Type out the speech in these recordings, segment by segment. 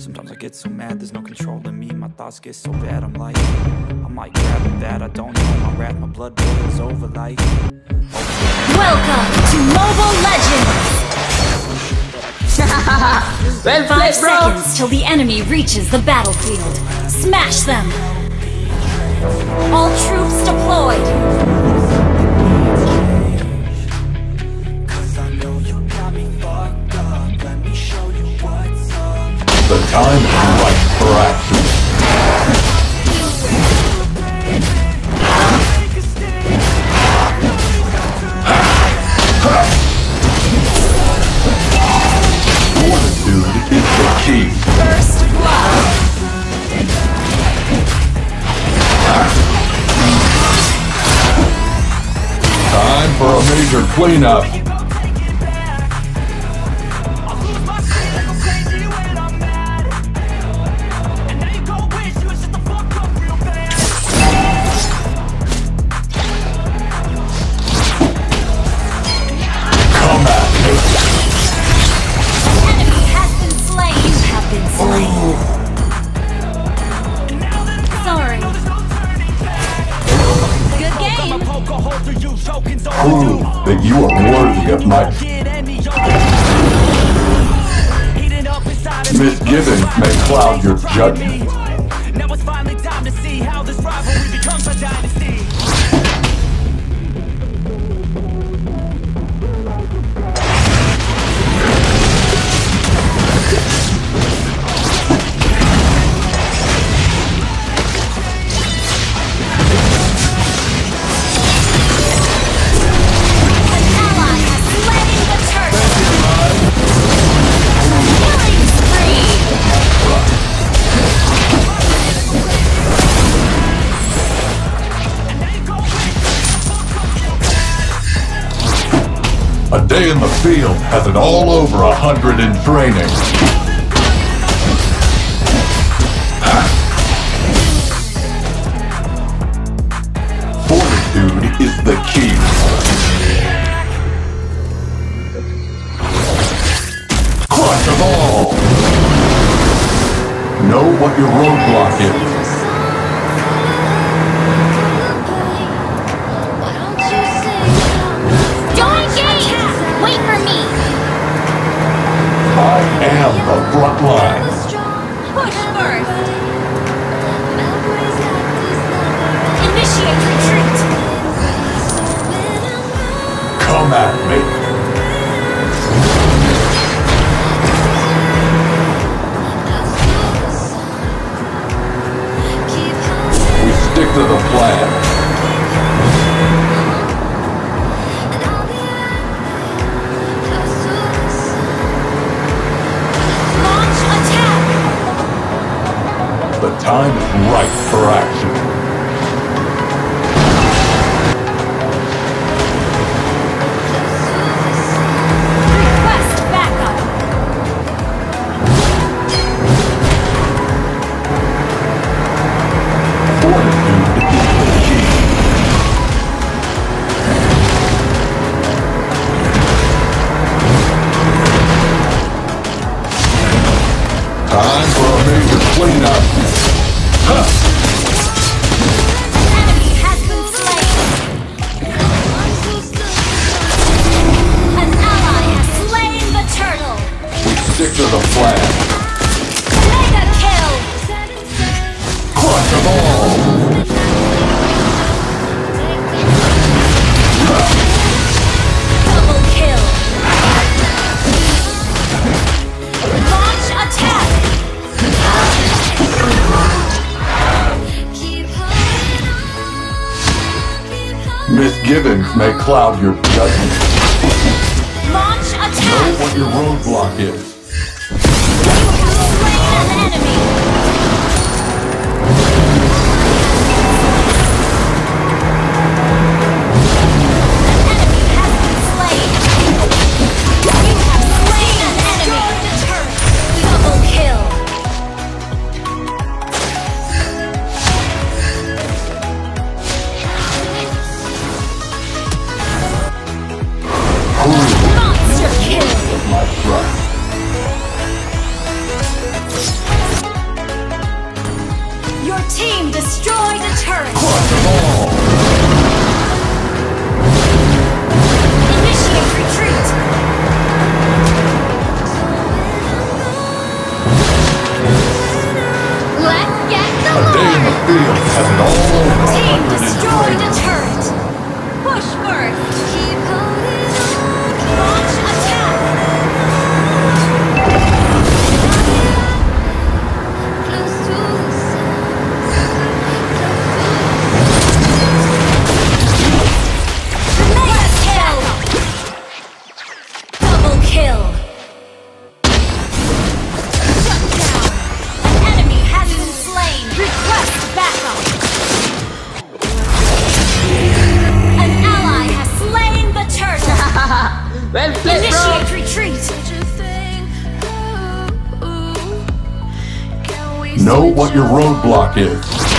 Sometimes I get so mad, there's no control in me My thoughts get so bad, I'm like I might grab a bat, I don't know My wrath, my blood boils over like Welcome to Mobile Legends! Red Five flip, bro. seconds till the enemy reaches the battlefield. Smash them! All troops deployed! Time is right for action. Is the key. First blood! Time for a major cleanup. Of my misgivings may cloud your judgment. Day in the field has it all over a hundred in training. Fortitude is the key. Crush them all! Know what your roadblock is. Am the The time is right for action. Cloud your judgment. Launch Know what your roadblock is. Slain an enemy! Your team destroyed a turret! Crush them all! Well played, bro. Initiate retreat. Know what your roadblock is.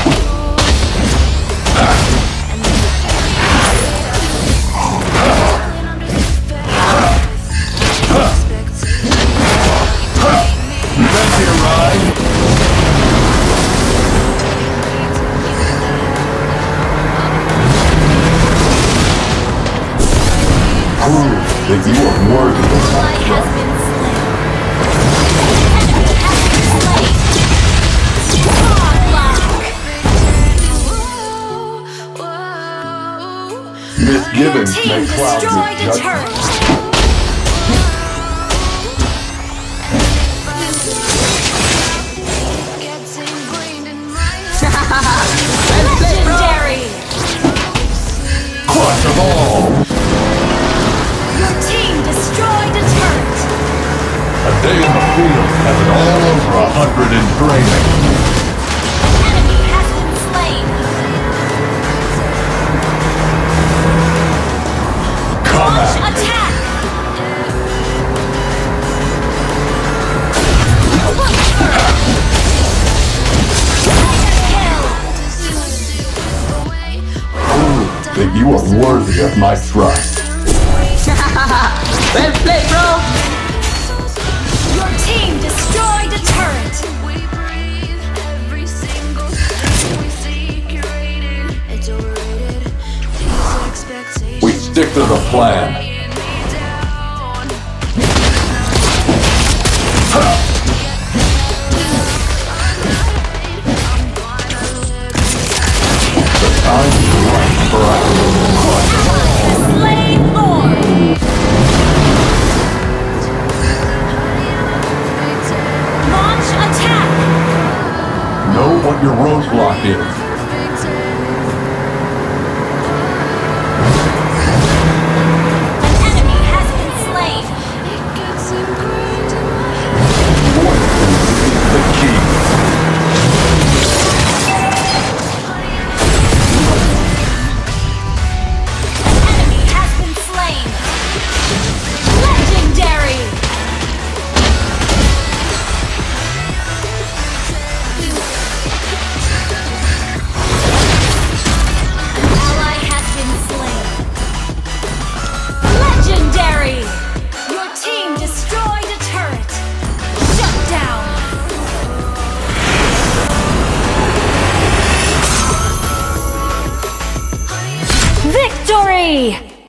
Cloud destroyed your a judgment. turret. Well played, bro. Legendary. Crush them all! Your team destroyed a turret. A day in the field has it all over a hundred in training. Are of my trust. Well played, bro. Your team destroyed a turret. We stick to the plan. What your roadblock is.